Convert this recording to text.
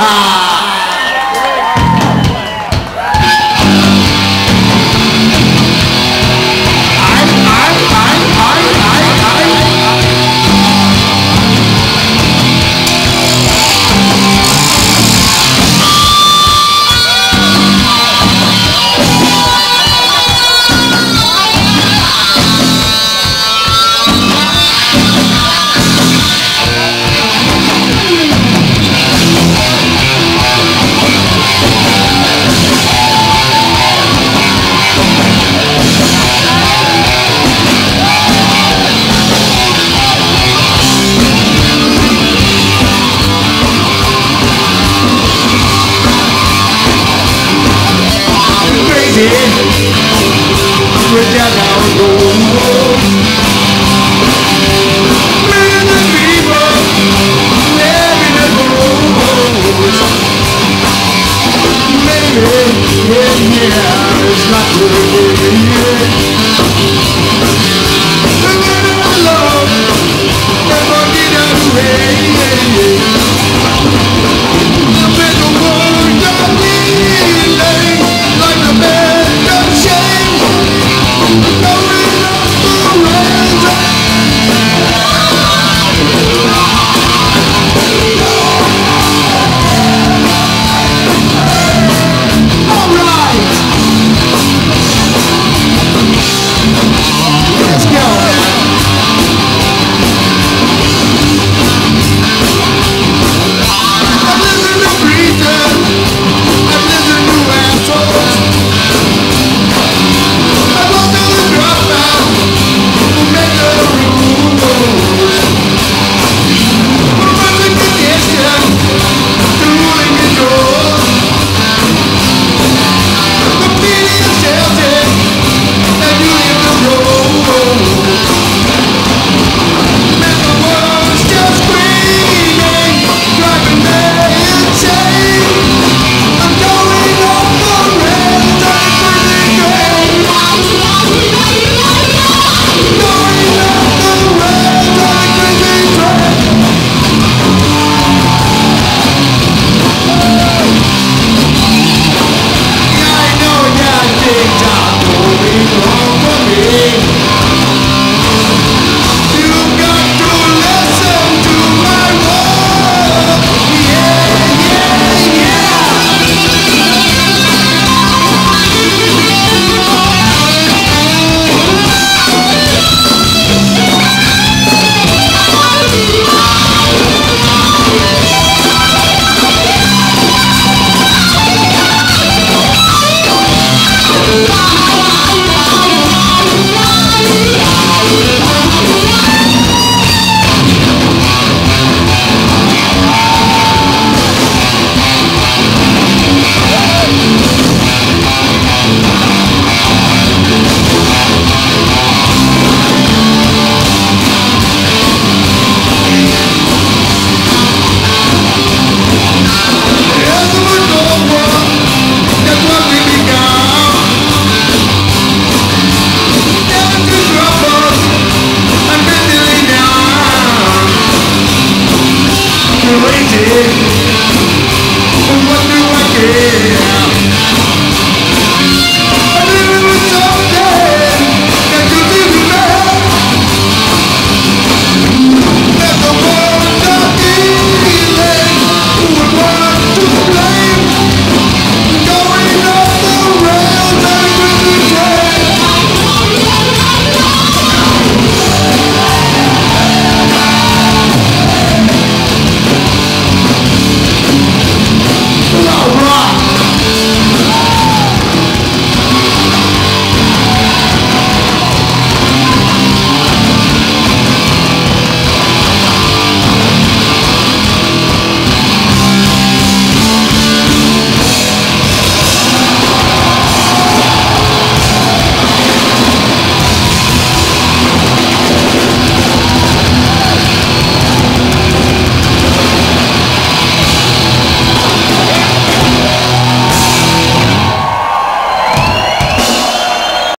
ha! you. Yeah.